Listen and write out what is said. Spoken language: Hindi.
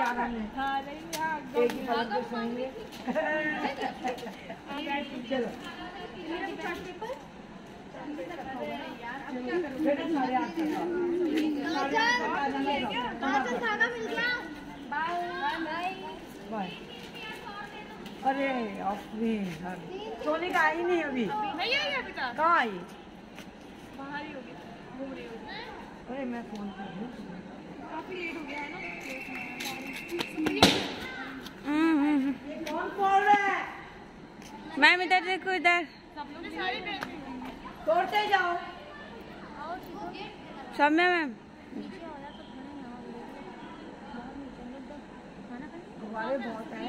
नहीं हाँ? नहीं हाँ एक ही पलक पे सोएँगे चलो। बेटा साढ़े आठ बाय अरे अपनी सोने का आई नहीं अभी। नहीं आई अभी तक। कहाँ आई? बाहर ही हो गया घूम रही होगी। अरे मैं फ़ोन कर रही हूँ। मैम इधर देखो इधर। सब तोड़ते जाओ। सौम्या मैम। हमारे बहुत है।